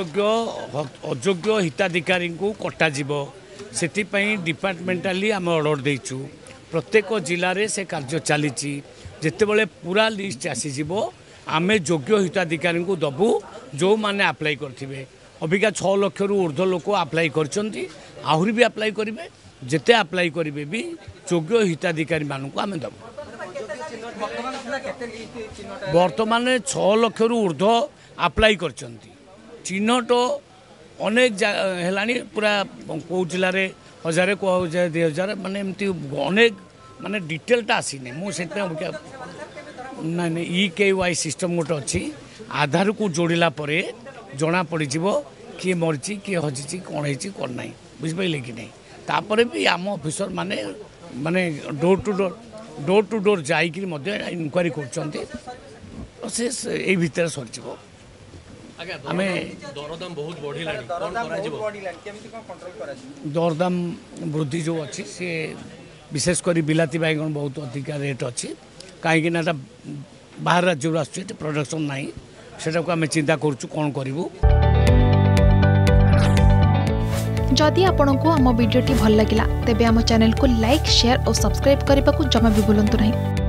যোগ্য অযোগ্য হিতাধিকারীଙ୍କୁ କଟାଯିବ ସେଥିପାଇଁ ଡିପାର୍ଟମେଣ୍ଟାଲି ଆମେ ଅର୍ଡ଼ର ଦେଇଛୁ ପ୍ରତ୍ୟେକ ଜିଲ୍ଲାରେ ସେ କାର୍ଯ୍ୟ ଚାଲିଛି ଯେତେବେଳେ ପୁରା ଲିଷ୍ଟ ଆସିଯିବ ଆମେ ଯୋଗ୍ୟ ହିତାଧିକାରୀଙ୍କୁ ଦେବୁ ଯେଉଁମାନେ ଆପ୍ଲାଏ କରିଥିବେ ଅବିକା ଛଅ ଲକ୍ଷରୁ ଉର୍ଦ୍ଧ୍ୱ ଲୋକ ଆପ୍ଲାଏ କରିଛନ୍ତି ଆହୁରି ବି ଆପ୍ଲାଏ କରିବେ ଯେତେ ଆପ୍ଲାଏ କରିବେ ବି ଯୋଗ୍ୟ ହିତାଧିକାରୀମାନଙ୍କୁ ଆମେ ଦେବୁ ବର୍ତ୍ତମାନ ଛଅ ଲକ୍ଷରୁ ଉର୍ଦ୍ଧ୍ୱ ଆପ୍ଲାଏ କରିଛନ୍ତି ଚିହ୍ନଟ ଅନେକ ହେଲାଣି ପୁରା କେଉଁ ଜିଲ୍ଲାରେ ହଜାରେ କେଉଁ ହଜାର ଦୁଇ ହଜାର ମାନେ ଏମିତି ଅନେକ ମାନେ ଡିଟେଲଟା ଆସିନି ମୁଁ ସେଥିପାଇଁ ନାଇଁ ନାଇଁ ଇ କେ ୱାଇ ସିଷ୍ଟମ୍ ଗୋଟେ ଅଛି ଆଧାରକୁ ଯୋଡ଼ିଲା ପରେ ଜଣାପଡ଼ିଯିବ କିଏ ମରିଛି କିଏ ହଜିଛି କ'ଣ ହେଇଛି କ'ଣ ନାହିଁ ବୁଝିପାରିଲେ କି ନାହିଁ ତାପରେ ବି ଆମ ଅଫିସରମାନେ ମାନେ door to door door to door ଯାଇକିରି ମଧ୍ୟ ଇନକ୍ୱାରି କରୁଛନ୍ତି ସେ ଏଇ ଭିତରେ ସରିଯିବ ଆମେ মানে বৃদ্ধি ବୃଦ୍ଧି ଯେଉଁ ଅଛି ସେ ବିଶେଷ କରି ବିଲାତି ବାଇଗଣ ବହୁତ ଅଧିକା ରେଟ୍ ଅଛି କାହିଁକିନା ଏଇଟା ବାହାର ରାଜ୍ୟରୁ ଆସୁଛି ଏଠି ପ୍ରଡକ୍ସନ୍ ନାହିଁ সেটাকে আমি চিন্তা করছু কোণ করবু যদি আপনার আমার ভিডিওটি ভাল লাগিলা তেবে আমার চ্যানেলকে লাইক শেয়ার ও সবসক্রাইব করা জমা বি ভুলতু না